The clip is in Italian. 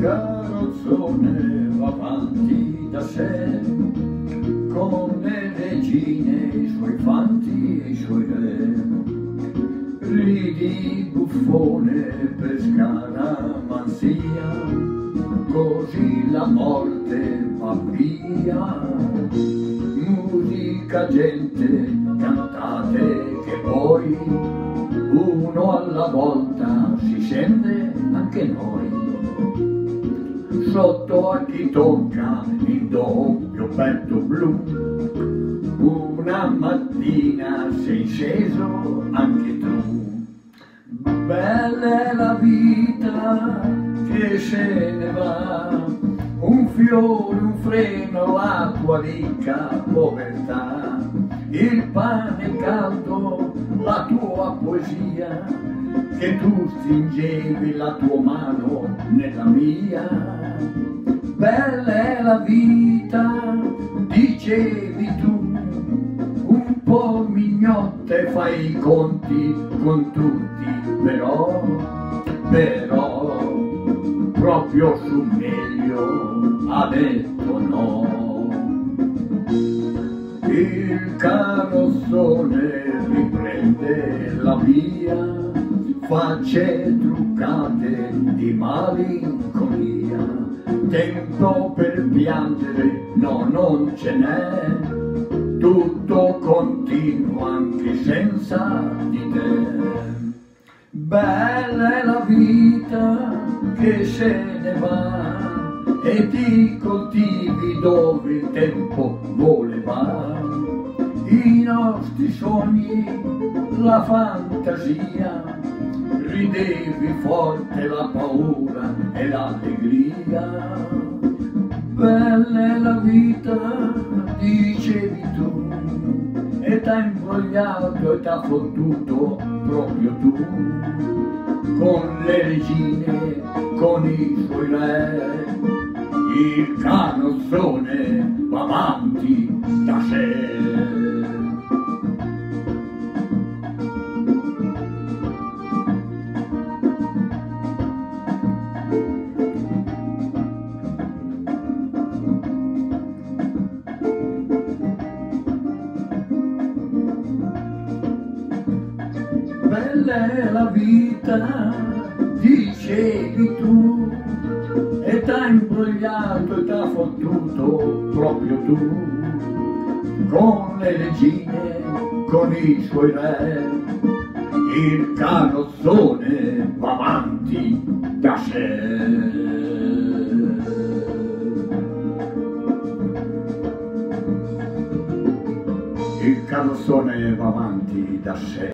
carrozzone va avanti da sé con le regine, i suoi fanti e i suoi re. Ridi buffone per scaramanzia, così la morte va via. Musica, gente, cantate che poi uno alla volta si scende anche noi sotto a chi tocca il doppio petto blu. Una mattina sei sceso anche tu. Bella è la vita che se ne va, un fiore, un freno, tua ricca povertà, il pane caldo, la tua poesia, che tu stringevi la tua mano nella mia. Bella è la vita, dicevi tu, un po' mignotte fai i conti con tutti, però, però, proprio sul meglio ha detto no. Il carrozzone riprende la via, facce truccate di malinconia tempo per piangere, no non ce n'è, tutto continua anche senza di te. Bella è la vita che se ne va e ti coltivi dove il tempo voleva. Nostri sogni, la fantasia, ridevi forte la paura e l'allegria. Bella è la vita, dicevi tu, e t'ha imbrogliato e t'ha fottuto proprio tu, con le regine, con i suoi re, il carrozzone va avanti da sé. Bella è la vita, dicevi tu, e t'ha imbrogliato e t'ha fottuto proprio tu, con le regine, con i suoi re, il carrozzone va avanti da sé. Il carrozzone va avanti da sé.